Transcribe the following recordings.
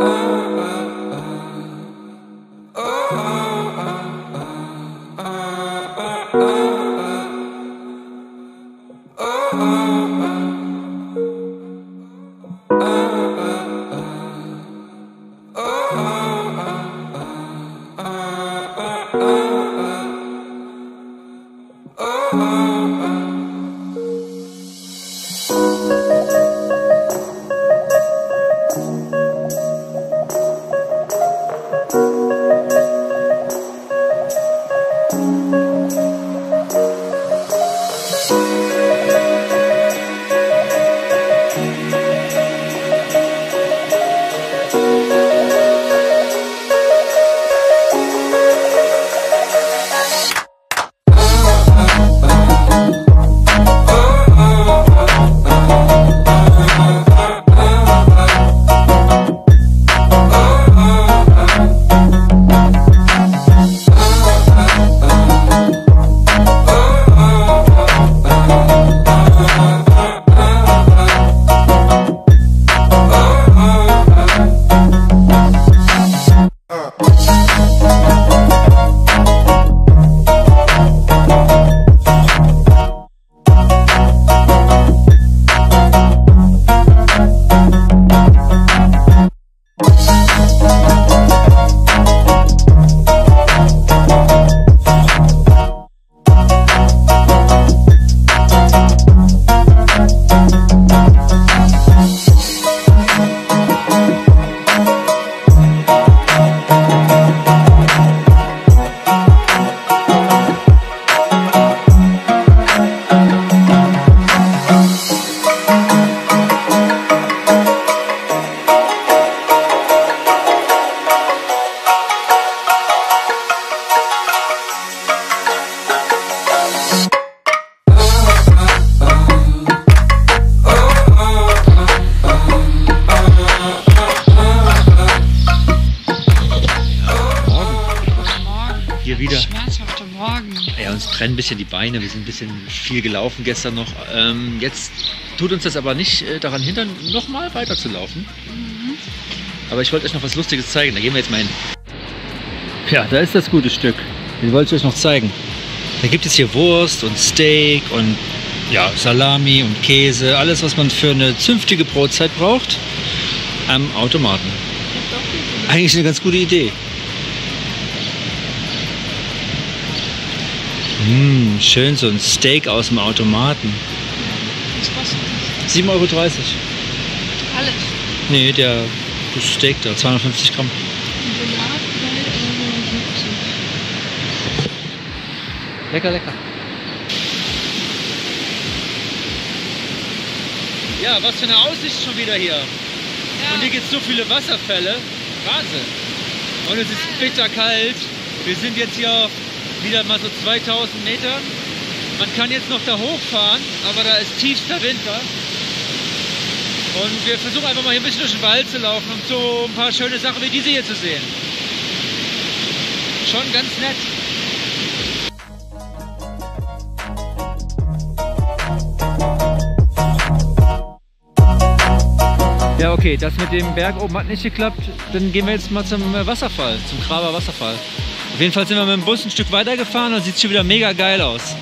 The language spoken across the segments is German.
Oh. Trennen ein bisschen die Beine, wir sind ein bisschen viel gelaufen gestern noch. Ähm, jetzt tut uns das aber nicht äh, daran hindern, nochmal weiter zu laufen. Mhm. Aber ich wollte euch noch was Lustiges zeigen, da gehen wir jetzt mal hin. Ja, da ist das gute Stück. Den wollte ich euch noch zeigen. Da gibt es hier Wurst und Steak und ja, Salami und Käse, alles was man für eine zünftige Brotzeit braucht, am Automaten. Eigentlich eine ganz gute Idee. Mmh, schön so ein Steak aus dem Automaten. Was kostet das? 7,30 Euro. Alles? Nee, der das Steak da, 250 Gramm. Lecker, lecker. Ja, was für eine Aussicht schon wieder hier. Ja. Und hier gibt es so viele Wasserfälle. Wahnsinn. Und es ist bitterkalt. Wir sind jetzt hier auf wieder mal so 2000 Meter. Man kann jetzt noch da hochfahren, aber da ist tiefster Winter. Und wir versuchen einfach mal hier ein bisschen durch den Wald zu laufen, um so ein paar schöne Sachen wie diese hier zu sehen. Schon ganz nett. Ja, okay, das mit dem Berg oben hat nicht geklappt. Dann gehen wir jetzt mal zum Wasserfall, zum Kraber Wasserfall. Auf jeden Fall sind wir mit dem Bus ein Stück weiter gefahren und sieht schon wieder mega geil aus.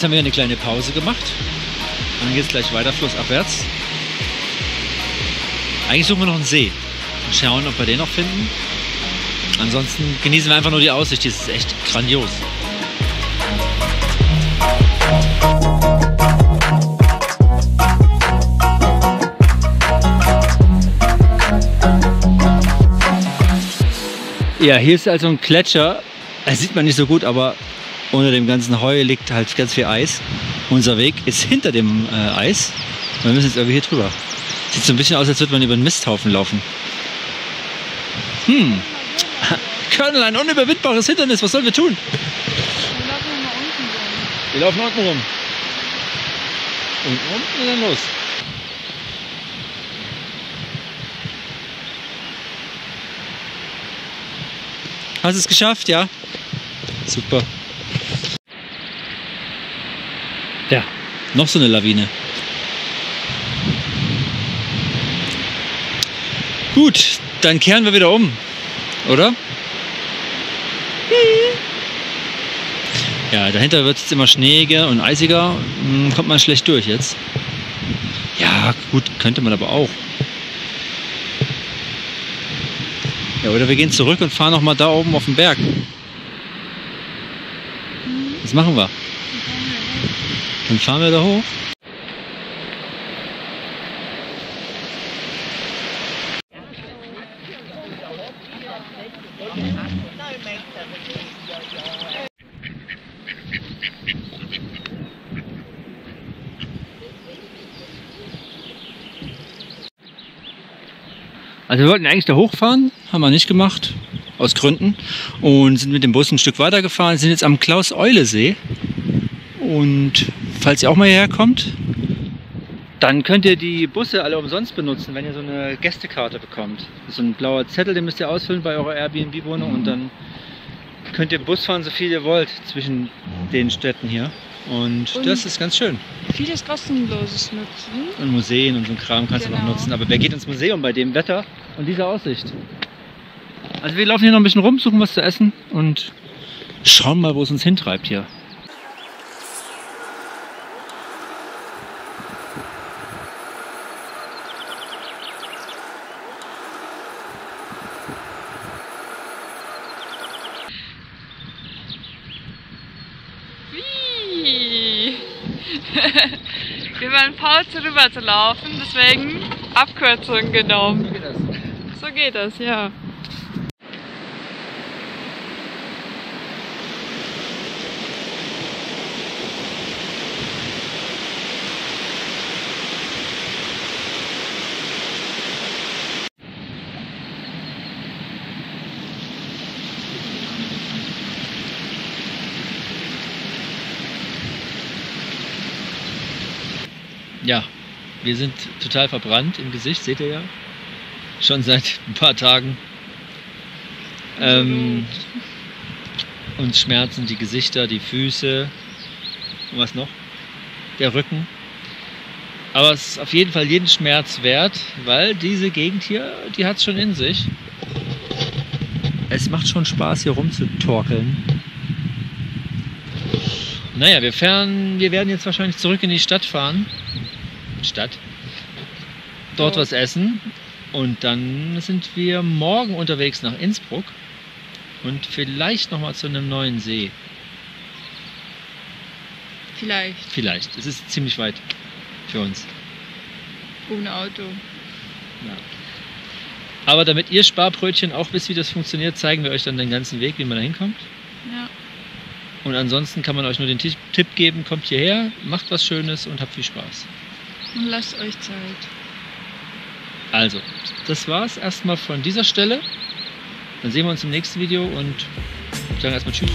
Jetzt haben wir eine kleine Pause gemacht. Dann geht es gleich weiter flussabwärts. Eigentlich suchen wir noch einen See und schauen, ob wir den noch finden. Ansonsten genießen wir einfach nur die Aussicht. Die ist echt grandios. Ja, hier ist also ein Gletscher. Er sieht man nicht so gut, aber unter dem ganzen Heu liegt halt ganz viel Eis. Unser Weg ist hinter dem äh, Eis. Wir müssen jetzt irgendwie hier drüber. Sieht so ein bisschen aus, als würde man über einen Misthaufen laufen. Hm. Colonel, ein unüberwindbares Hindernis. Was sollen wir tun? Wir laufen unten rum. Unten und dann los. Hast du es geschafft, ja? Super. Ja, noch so eine Lawine. Gut, dann kehren wir wieder um, oder? Ja, dahinter wird es immer schneeiger und eisiger. Hm, kommt man schlecht durch jetzt. Ja, gut, könnte man aber auch. Ja, oder wir gehen zurück und fahren noch mal da oben auf den Berg. Was machen wir? Dann fahren wir da hoch. Also wir wollten eigentlich da hochfahren, haben wir nicht gemacht, aus Gründen. Und sind mit dem Bus ein Stück weiter gefahren, sind jetzt am Klaus-Eule-See. Und falls ihr auch mal hierher kommt, dann könnt ihr die Busse alle umsonst benutzen, wenn ihr so eine Gästekarte bekommt. So ein blauer Zettel, den müsst ihr ausfüllen bei eurer Airbnb-Wohnung und dann könnt ihr Bus fahren, so viel ihr wollt zwischen den Städten hier. Und, und das ist ganz schön. Vieles kostenloses nutzen. Und Museen und so ein Kram kannst genau. du noch genau. nutzen. Aber wer geht ins Museum bei dem Wetter und dieser Aussicht? Also wir laufen hier noch ein bisschen rum, suchen was zu essen und schauen mal, wo es uns hintreibt hier. Wir waren faul rüber zu laufen, deswegen Abkürzung genommen. So geht das. So geht das, ja. Ja, wir sind total verbrannt im Gesicht, seht ihr ja. Schon seit ein paar Tagen. Ähm, uns schmerzen die Gesichter, die Füße und was noch? Der Rücken. Aber es ist auf jeden Fall jeden Schmerz wert, weil diese Gegend hier, die hat es schon in sich. Es macht schon Spaß, hier rumzutorkeln. Naja, wir, fahren, wir werden jetzt wahrscheinlich zurück in die Stadt fahren. Stadt. Dort was essen und dann sind wir morgen unterwegs nach Innsbruck und vielleicht noch mal zu einem neuen See. Vielleicht. Vielleicht. Es ist ziemlich weit für uns. Ohne Auto. Ja. Aber damit ihr Sparbrötchen auch wisst, wie das funktioniert, zeigen wir euch dann den ganzen Weg, wie man da hinkommt. Ja. Und ansonsten kann man euch nur den Tipp geben, kommt hierher, macht was Schönes und habt viel Spaß. Und lasst euch Zeit. Also, das war's erstmal von dieser Stelle. Dann sehen wir uns im nächsten Video und sagen erstmal Tschüss.